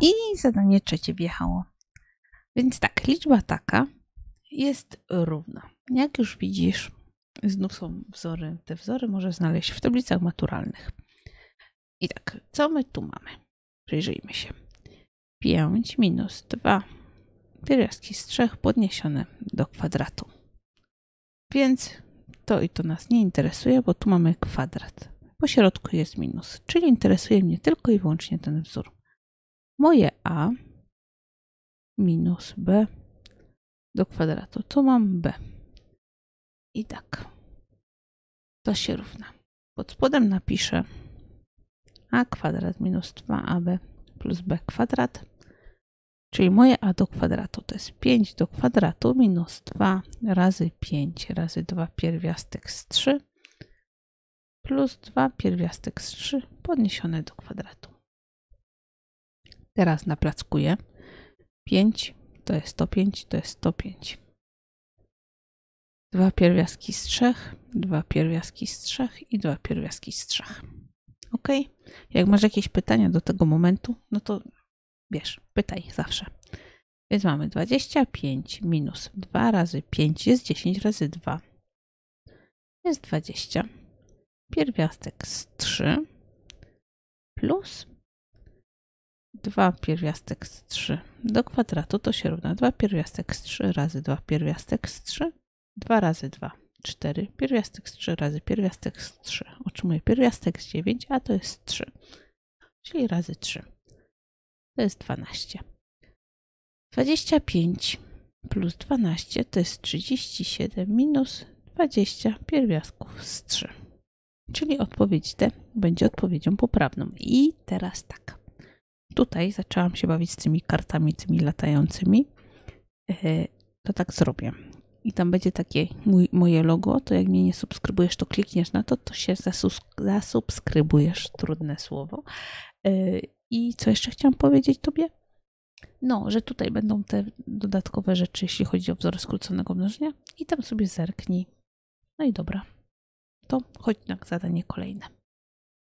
I zadanie trzecie wjechało. Więc tak, liczba taka jest równa. Jak już widzisz, znów są wzory. Te wzory możesz znaleźć w tablicach maturalnych. I tak, co my tu mamy? Przyjrzyjmy się. 5 minus 2 pierwiastki z 3 podniesione do kwadratu. Więc to i to nas nie interesuje, bo tu mamy kwadrat. Po środku jest minus, czyli interesuje mnie tylko i wyłącznie ten wzór. Moje a minus b do kwadratu. Tu mam b. I tak. To się równa. Pod spodem napiszę a kwadrat minus 2ab plus b kwadrat. Czyli moje a do kwadratu to jest 5 do kwadratu minus 2 razy 5 razy 2 pierwiastek z 3 plus 2 pierwiastek z 3 podniesione do kwadratu. Teraz naplackuję. 5 to jest 105, to jest 105. Dwa pierwiastki z 3, dwa pierwiastki z 3 i dwa pierwiastki z 3. Ok? Jak masz jakieś pytania do tego momentu, no to wiesz, pytaj zawsze. Więc mamy 25 minus 2 razy 5 jest 10 razy 2. Jest 20. Pierwiastek z 3 plus 2 pierwiastek z 3 do kwadratu to się równa 2 pierwiastek z 3 razy 2 pierwiastek z 3, 2 razy 2, 4, pierwiastek z 3 razy pierwiastek z 3. Otrzymuję pierwiastek z 9, a to jest 3, czyli razy 3. To jest 12. 25 plus 12 to jest 37 minus 20 pierwiastków z 3. Czyli odpowiedź D będzie odpowiedzią poprawną. I teraz tak. Tutaj zaczęłam się bawić z tymi kartami, tymi latającymi. E, to tak zrobię. I tam będzie takie mój, moje logo. To jak mnie nie subskrybujesz, to klikniesz na to, to się zasubskrybujesz. Trudne słowo. E, I co jeszcze chciałam powiedzieć Tobie? No, że tutaj będą te dodatkowe rzeczy, jeśli chodzi o wzory skróconego mnożenia. I tam sobie zerknij. No i dobra. To chodź na zadanie kolejne.